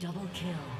Double kill.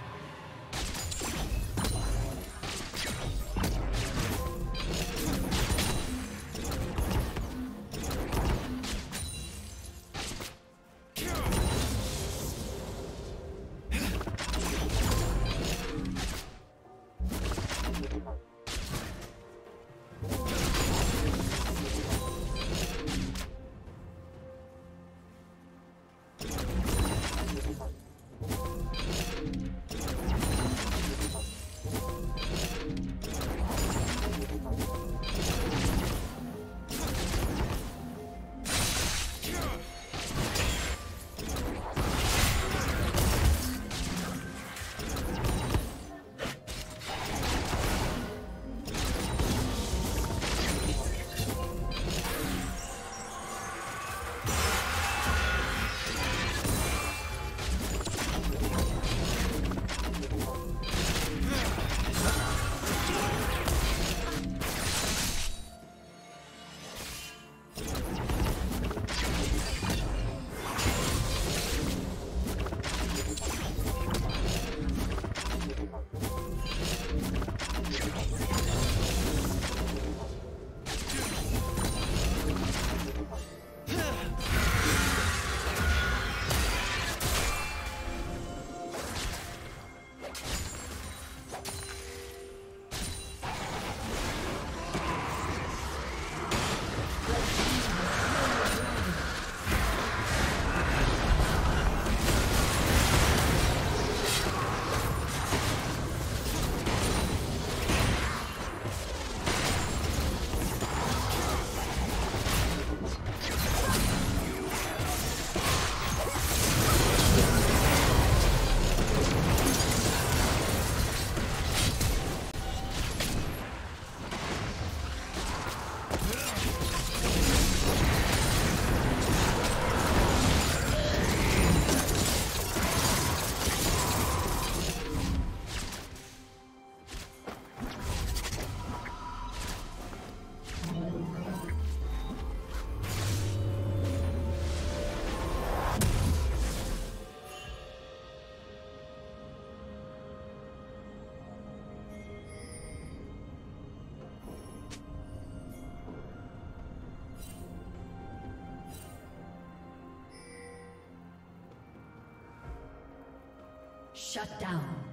Shut down.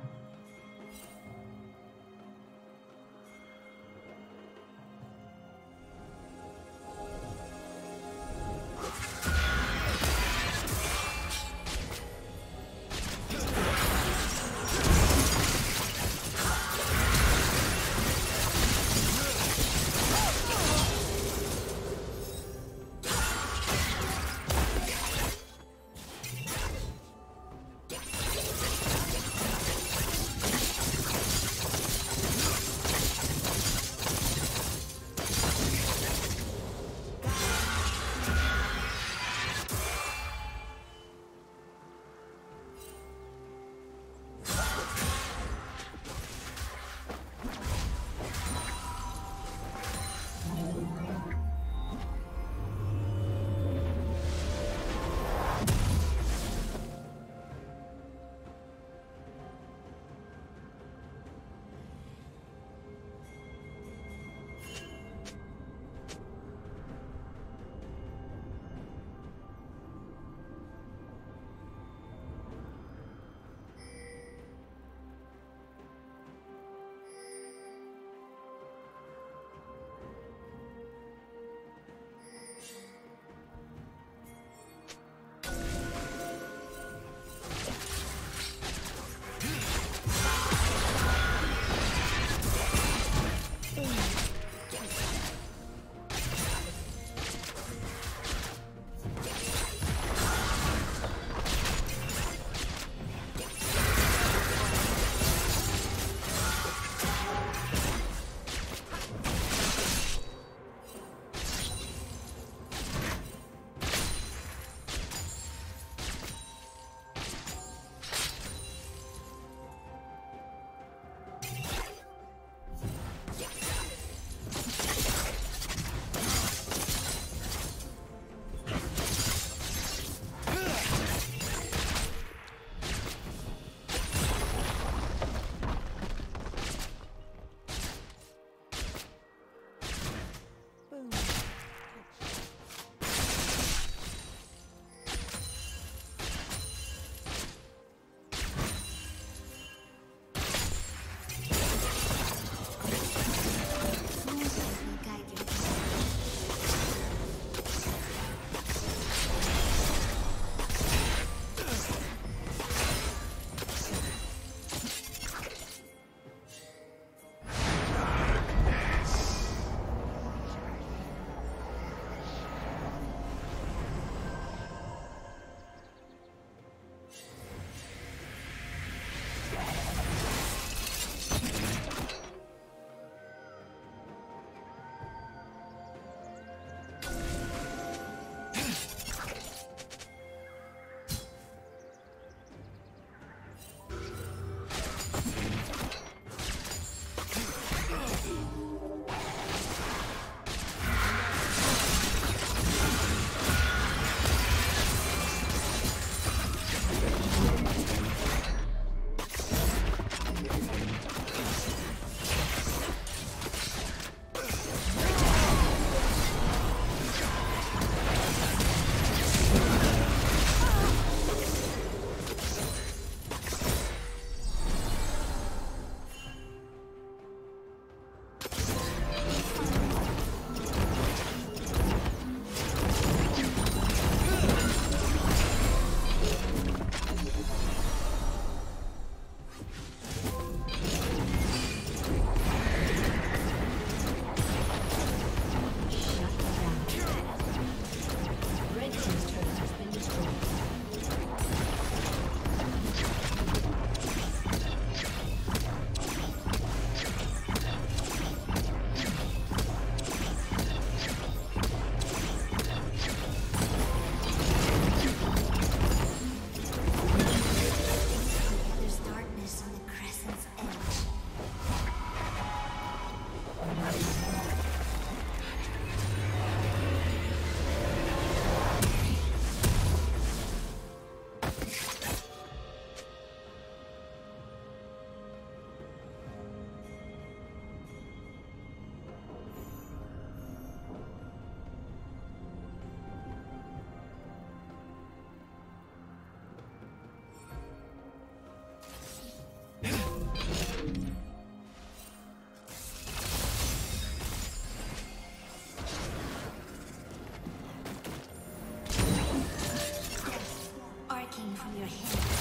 From your head.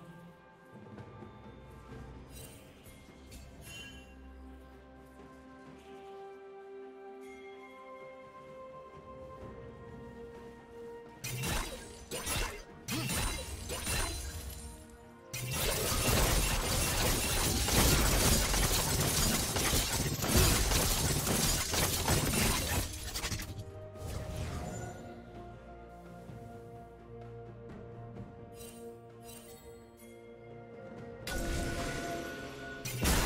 Yeah.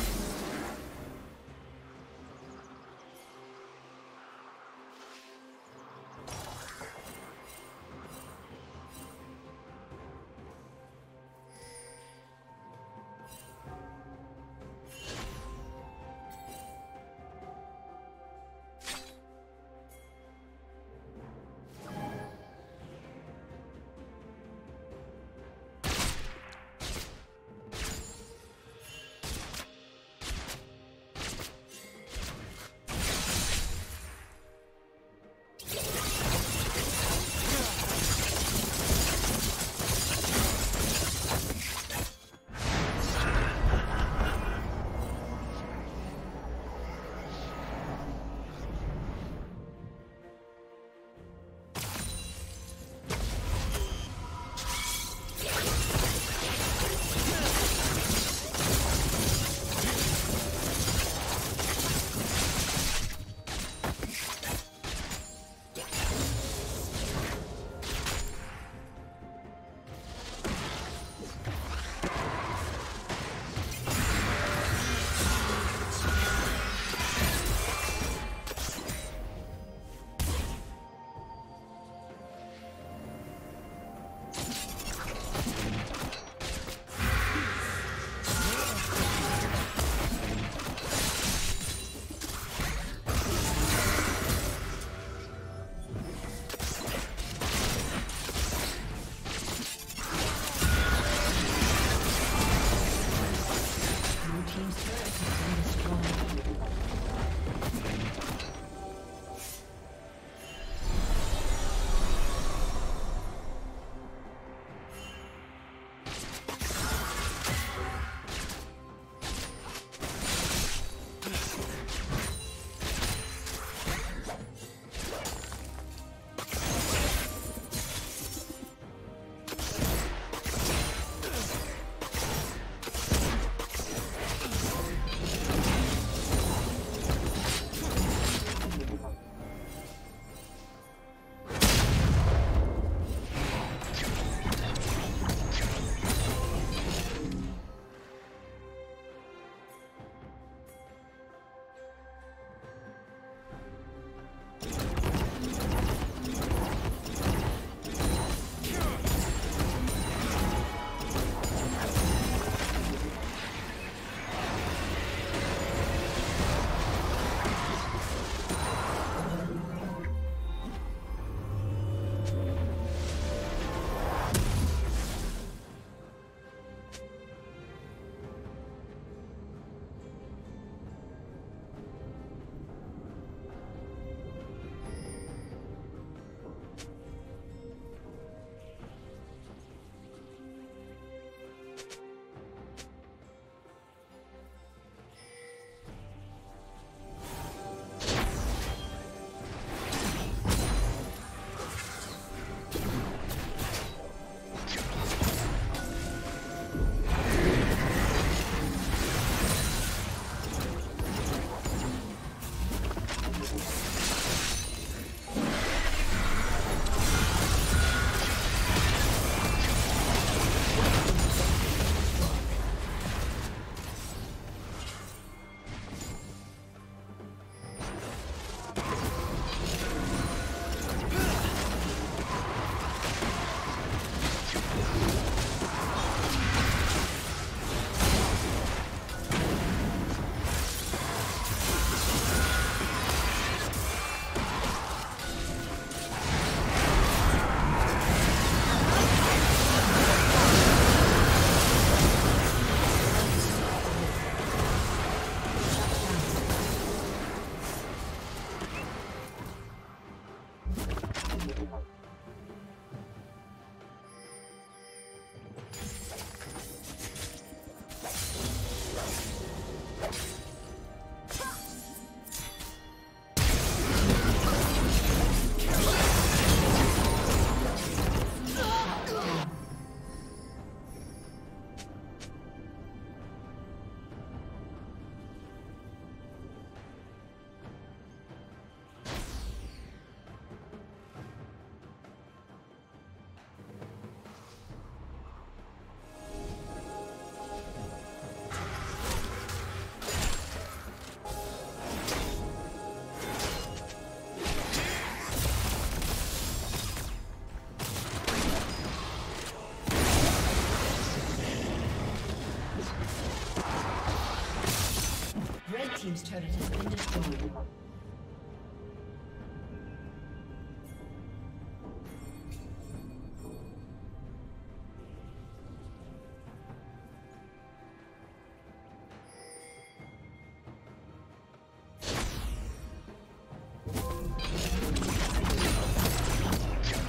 Team's turret has been destroyed.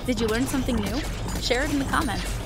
Did you learn something new? Share it in the comments.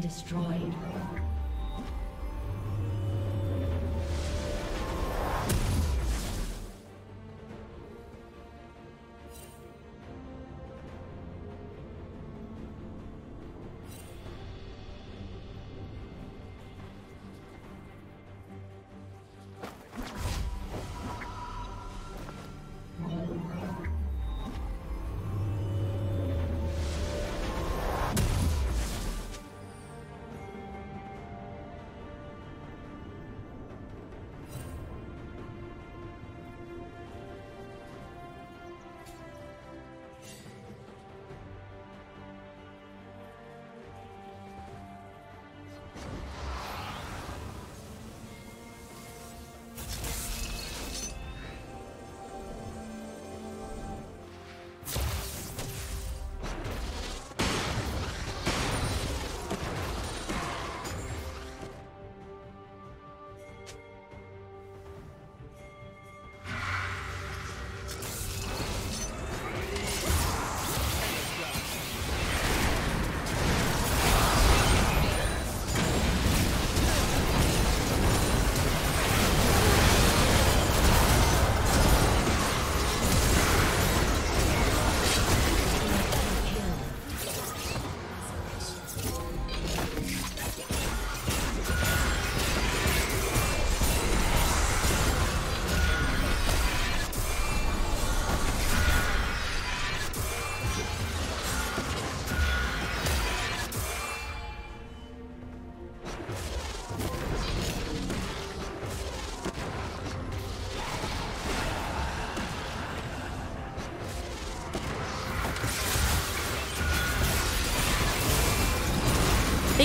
Destroyed.